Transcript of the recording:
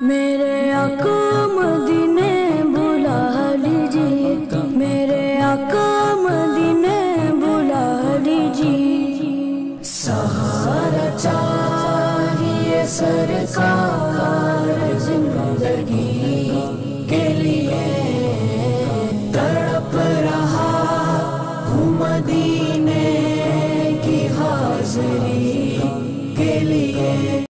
मेरे आका मदीने बुला लीजिए। मेरे आका मदीने बुला लीजिए। सहारा चाहिए सरकार ज़िंदगी के लिए। तड़प रहा हूँ मदीने की हाजिरी के लिए।